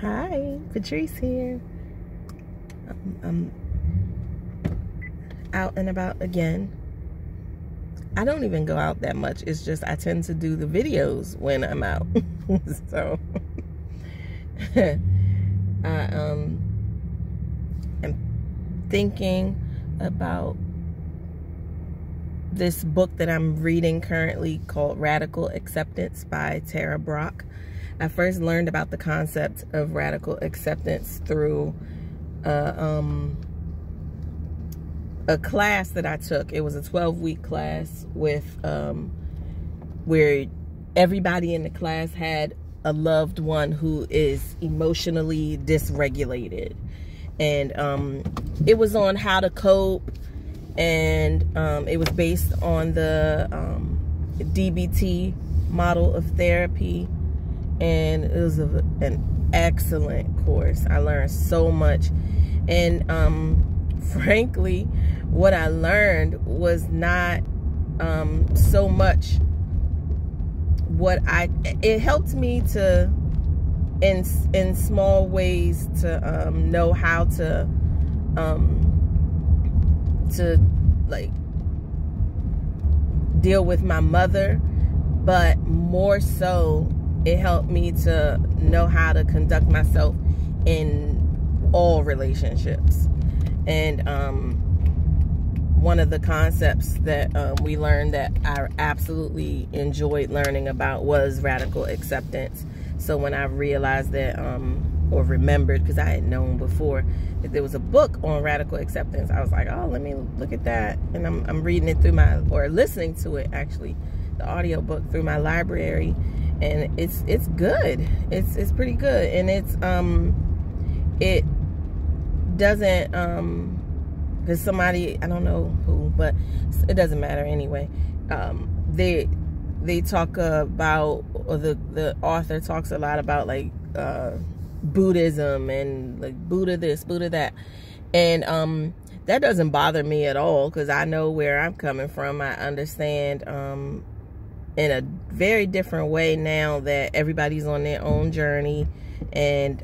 Hi, Patrice here. I'm, I'm out and about again. I don't even go out that much. It's just I tend to do the videos when I'm out. so I um am thinking about this book that I'm reading currently called Radical Acceptance by Tara Brach. I first learned about the concept of radical acceptance through uh, um, a class that I took. It was a 12 week class with um, where everybody in the class had a loved one who is emotionally dysregulated. And um, it was on how to cope, and um, it was based on the um, DBT model of therapy. And it was a, an excellent course. I learned so much. And um, frankly, what I learned was not um, so much what I it helped me to in in small ways to um, know how to um, to like deal with my mother, but more so it helped me to know how to conduct myself in all relationships. And um, one of the concepts that um, we learned that I absolutely enjoyed learning about was radical acceptance. So when I realized that, um, or remembered, because I had known before that there was a book on radical acceptance, I was like, oh, let me look at that. And I'm, I'm reading it through my, or listening to it actually, the audio book through my library. And it's it's good. It's it's pretty good. And it's um it doesn't um because somebody I don't know who, but it doesn't matter anyway. Um, they they talk about or the the author talks a lot about like uh, Buddhism and like Buddha this, Buddha that, and um, that doesn't bother me at all because I know where I'm coming from. I understand um, in a very different way now that everybody's on their own journey and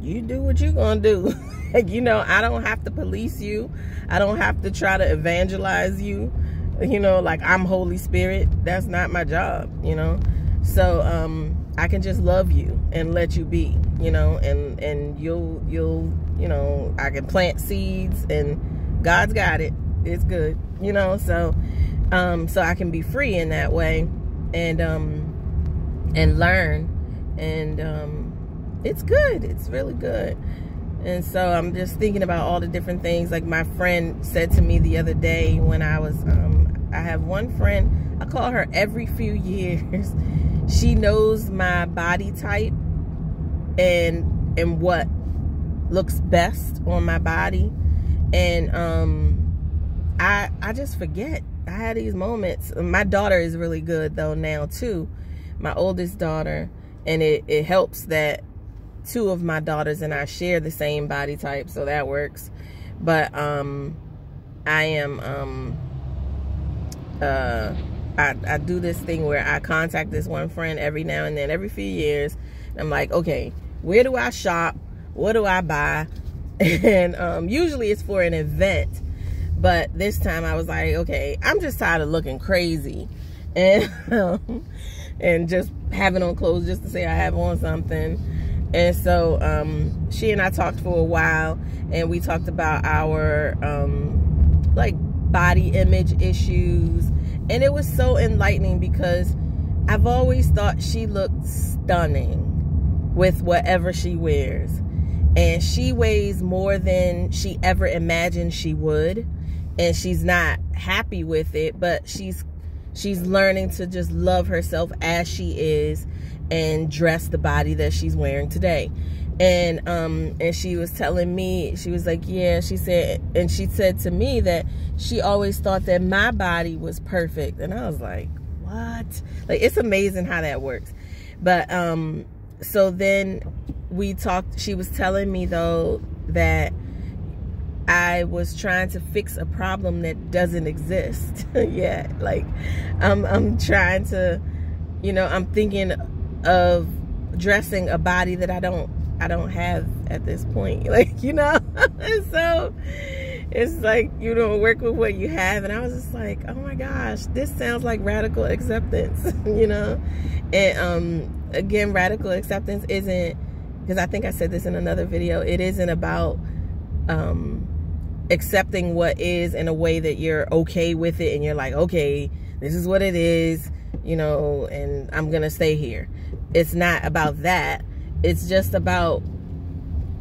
you do what you're gonna do. you know, I don't have to police you. I don't have to try to evangelize you. You know, like I'm Holy Spirit. That's not my job, you know. So, um, I can just love you and let you be, you know, and and you'll you'll, you know, I can plant seeds and God's got it. It's good, you know. So, um so I can be free in that way and um and learn and um it's good. It's really good. And so I'm just thinking about all the different things. Like my friend said to me the other day when I was, um, I have one friend, I call her every few years. she knows my body type and and what looks best on my body. And um, I I just forget. I had these moments. My daughter is really good though now too. My oldest daughter. And it, it helps that two of my daughters and I share the same body type, so that works. But um, I am um, uh, I, I do this thing where I contact this one friend every now and then, every few years. I'm like, okay, where do I shop? What do I buy? And um, usually it's for an event. But this time I was like, okay, I'm just tired of looking crazy. And, um, and just having on clothes just to say I have on something. And so um, she and I talked for a while, and we talked about our um, like body image issues, and it was so enlightening because I've always thought she looked stunning with whatever she wears, and she weighs more than she ever imagined she would, and she's not happy with it, but she's she's learning to just love herself as she is and dress the body that she's wearing today. And um and she was telling me she was like yeah she said and she said to me that she always thought that my body was perfect. And i was like what? Like it's amazing how that works. But um so then we talked she was telling me though that I was trying to fix a problem that doesn't exist yet. Like, I'm, I'm trying to, you know, I'm thinking of dressing a body that I don't I don't have at this point. Like, you know? so it's like you don't work with what you have and I was just like, oh my gosh, this sounds like radical acceptance, you know? And um again, radical acceptance isn't because I think I said this in another video, it isn't about um accepting what is in a way that you're okay with it and you're like, okay, this is what it is, you know, and I'm gonna stay here. It's not about that. It's just about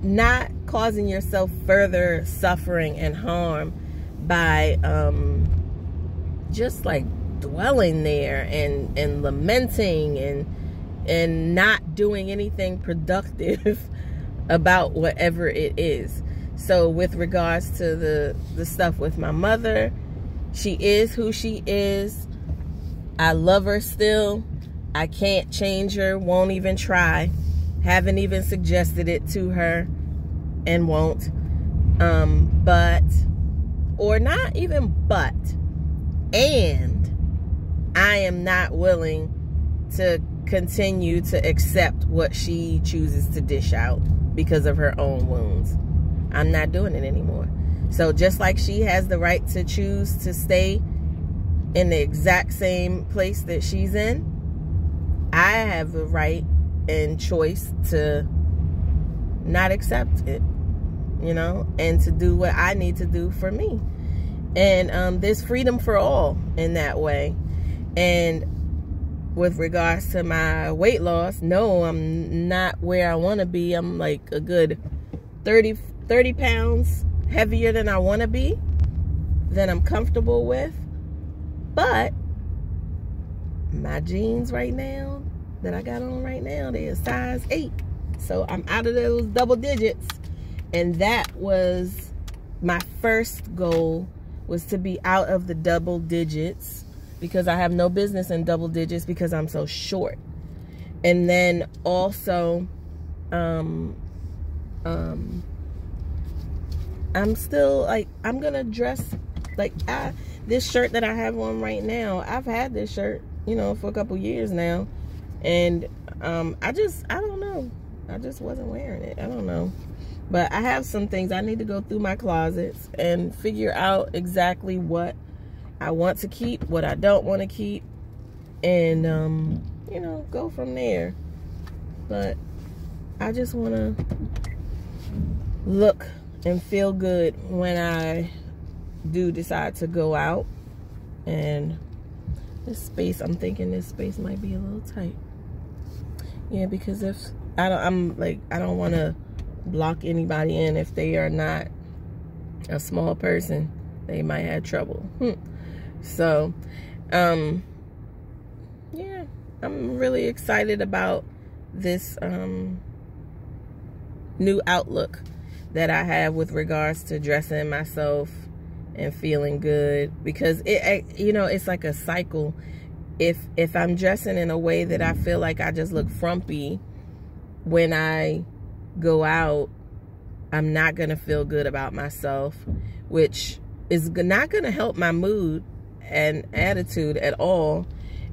not causing yourself further suffering and harm by um, just like dwelling there and and lamenting and and not doing anything productive about whatever it is. So with regards to the the stuff with my mother, she is who she is. I love her still. I can't change her, won't even try. Haven't even suggested it to her and won't. Um, but, or not even but, and I am not willing to continue to accept what she chooses to dish out because of her own wounds. I'm not doing it anymore. So just like she has the right to choose to stay in the exact same place that she's in, I have the right and choice to not accept it you know, and to do what I need to do for me. And um, there's freedom for all in that way. And with regards to my weight loss, no, I'm not where I want to be. I'm like a good 30, 30 pounds heavier than I want to be, than I'm comfortable with. But my jeans right now that I got on right now, they're size 8. So I'm out of those double digits and that was my first goal was to be out of the double digits because I have no business in double digits because I'm so short. And then also um um I'm still like I'm gonna dress like I this shirt that I have on right now, I've had this shirt, you know, for a couple years now. And um I just I don't know. I just wasn't wearing it. I don't know. But I have some things I need to go through my closets and figure out exactly what I want to keep, what I don't want to keep, and, um, you know, go from there. But I just want to look and feel good when I do decide to go out. And this space, I'm thinking this space might be a little tight. Yeah, because if I don't, I'm like, I don't want to block anybody in if they are not a small person. They might have trouble. Hmm. So, um, yeah, I'm really excited about this um, new outlook that I have with regards to dressing myself and feeling good because it you know it's like a cycle if if I'm dressing in a way that I feel like I just look frumpy when I go out, I'm not going to feel good about myself, which is not going to help my mood and attitude at all.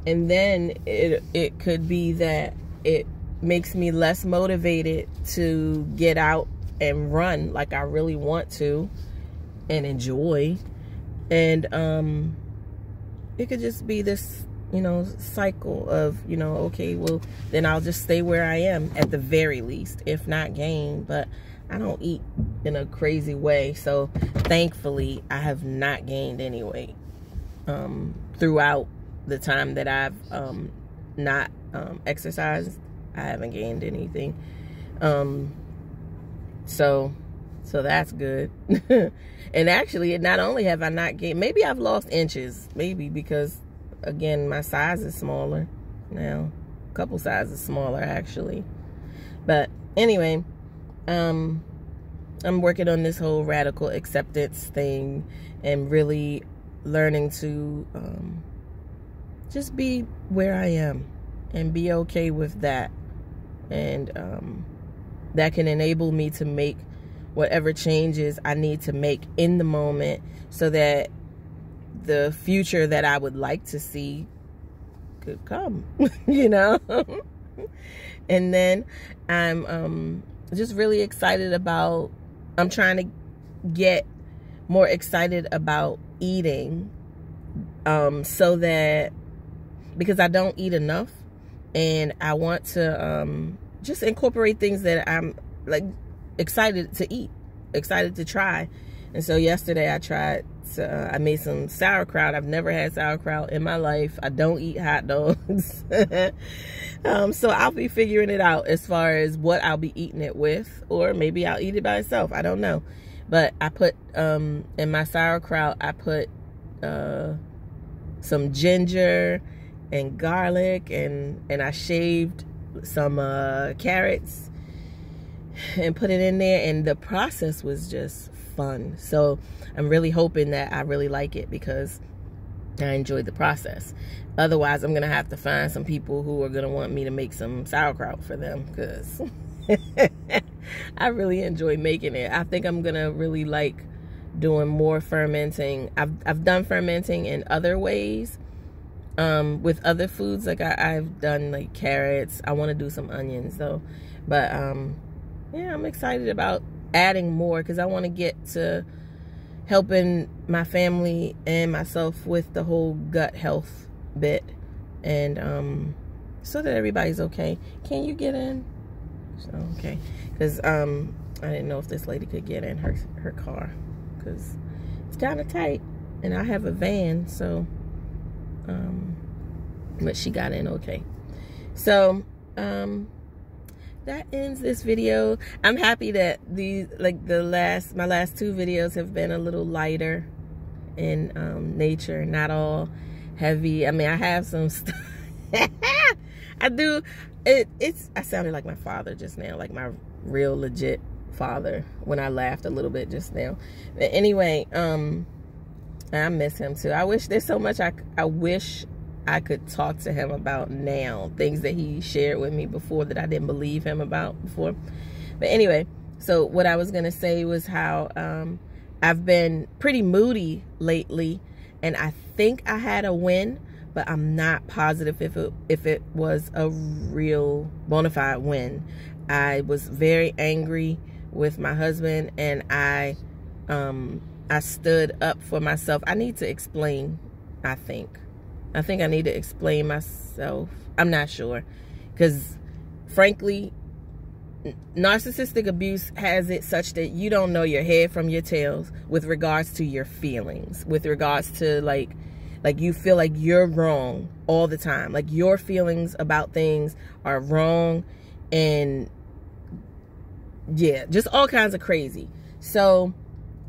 And then it, it could be that it makes me less motivated to get out and run like I really want to and enjoy. And um, it could just be this you know, cycle of, you know, okay, well, then I'll just stay where I am at the very least, if not gain. But I don't eat in a crazy way. So thankfully, I have not gained any weight um, throughout the time that I've um, not um, exercised. I haven't gained anything. Um, so, so that's good. and actually, not only have I not gained, maybe I've lost inches, maybe because again, my size is smaller now. A couple sizes smaller, actually. But anyway, um, I'm working on this whole radical acceptance thing and really learning to um, just be where I am and be okay with that. And um, that can enable me to make whatever changes I need to make in the moment so that the future that I would like to see could come, you know? and then I'm um, just really excited about, I'm trying to get more excited about eating um, so that, because I don't eat enough and I want to um, just incorporate things that I'm like excited to eat, excited to try. And so yesterday I tried, uh, I made some sauerkraut. I've never had sauerkraut in my life. I don't eat hot dogs. um, so I'll be figuring it out as far as what I'll be eating it with, or maybe I'll eat it by itself. I don't know. But I put, um, in my sauerkraut, I put, uh, some ginger and garlic and, and I shaved some, uh, carrots and put it in there and the process was just fun. So i'm really hoping that i really like it because i enjoyed the process. Otherwise i'm gonna have to find some people who are gonna want me to make some sauerkraut for them because i really enjoy making it. I think i'm gonna really like doing more fermenting. I've, I've done fermenting in other ways um, with other foods like I, have done like carrots. I want to do some onions though. But um, yeah, I'm excited about adding more because I want to get to helping my family and myself with the whole gut health bit. And um so that everybody's okay. Can you get in? So okay. Because um i didn't know if this lady could get in her her car because it's kind of tight. And i have a van so um but she got in okay. So um that ends this video. I'm happy that these like the last my last two videos have been a little lighter in um, nature not all heavy. I mean i have some stuff. I do it it's i sounded like my father just now like my real legit father when i laughed a little bit just now. But anyway um i miss him too i wish there's so much i i wish I could talk to him about now. Things that he shared with me before that I didn't believe him about before. But anyway, so what I was going to say was how um, I've been pretty moody lately. And I think I had a win, but I'm not positive if it, if it was a real bona fide win. I was very angry with my husband and I um, I stood up for myself. I need to explain, I think. I think I need to explain myself. I'm not sure. Because, frankly, narcissistic abuse has it such that you don't know your head from your tails with regards to your feelings. With regards to, like, like you feel like you're wrong all the time. Like your feelings about things are wrong. And, yeah, just all kinds of crazy. So,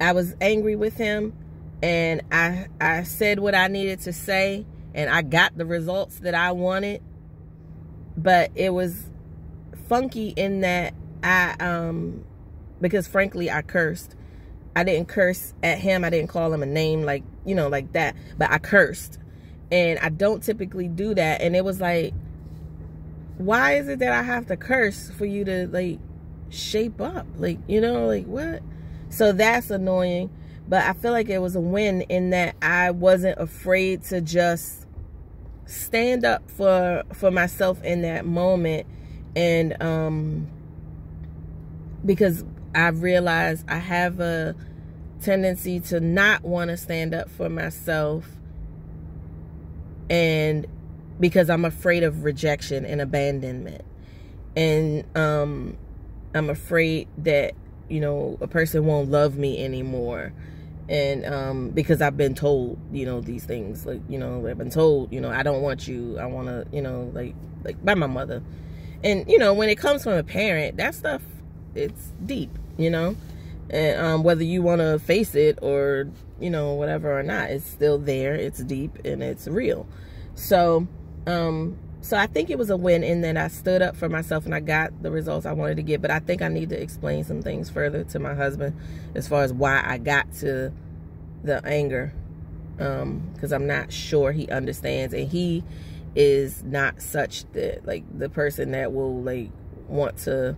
I was angry with him. And I, I said what I needed to say and I got the results that I wanted. But it was funky in that I, um, because frankly, I cursed. I didn't curse at him. I didn't call him a name like, you know, like that. But I cursed. And I don't typically do that. And it was like, why is it that I have to curse for you to like shape up? Like, you know, like what? So that's annoying. But I feel like it was a win in that I wasn't afraid to just stand up for for myself in that moment. And um because I've realized I have a tendency to not want to stand up for myself. And because I'm afraid of rejection and abandonment. And um I'm afraid that you know a person won't love me anymore and um, because I've been told, you know, these things, like, you know, I've been told, you know, I don't want you, I want to, you know, like, like by my mother. And, you know, when it comes from a parent, that stuff, it's deep, you know, and um, whether you want to face it or, you know, whatever or not, it's still there, it's deep and it's real. So, um, so I think it was a win in that I stood up for myself and I got the results I wanted to get. But I think I need to explain some things further to my husband as far as why I got to the anger. Because um, I'm not sure he understands. And he is not such that, like, the person that will, like, want to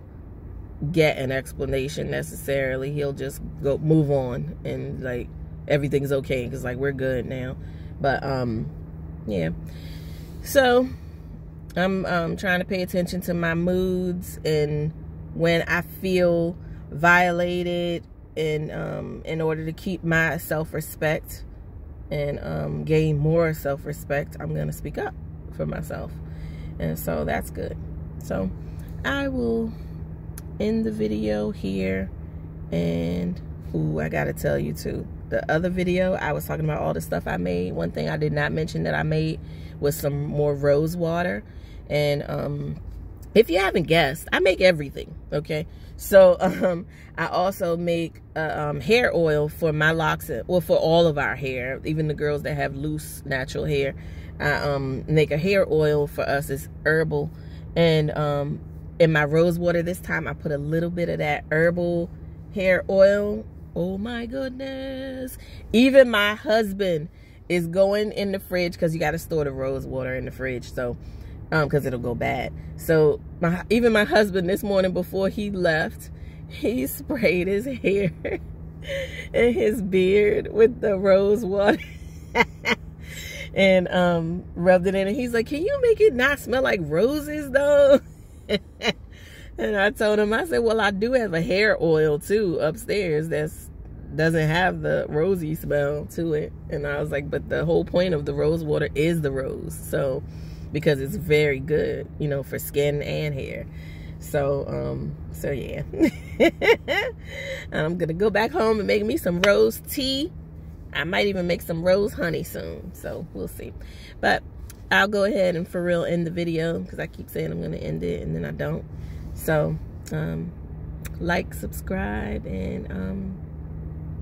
get an explanation necessarily. He'll just go move on and, like, everything's okay because, like, we're good now. But, um, yeah. So I'm um, trying to pay attention to my moods and when I feel violated and um, in order to keep my self-respect and um, gain more self-respect, I'm going to speak up for myself. And so that's good. So I will end the video here. And, ooh, I got to tell you too. The other video, I was talking about all the stuff I made. One thing I did not mention that I made was some more rose water. And um, if you haven't guessed, I make everything, okay? So um, I also make uh, um, hair oil for my locks, or for all of our hair, even the girls that have loose natural hair. I um, make a hair oil for us. It's herbal. And um, in my rose water this time, I put a little bit of that herbal hair oil. Oh my goodness. Even my husband is going in the fridge because you got to store the rose water in the fridge. So, um, because it'll go bad. So my, even my husband this morning before he left, he sprayed his hair and his beard with the rose water. and um, rubbed it in. And he's like, can you make it not smell like roses though? And I told him, I said, well, I do have a hair oil too upstairs that's doesn't have the rosy smell to it. And I was like, but the whole point of the rose water is the rose. So, because it's very good, you know, for skin and hair. So, um, so yeah. I'm gonna go back home and make me some rose tea I might even make some rose honey soon. So we'll see. But I'll go ahead and for real end the video because I keep saying I'm going to end it and then I don't. So um, like, subscribe, and um,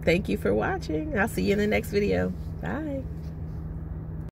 thank you for watching. I'll see you in the next video. Bye.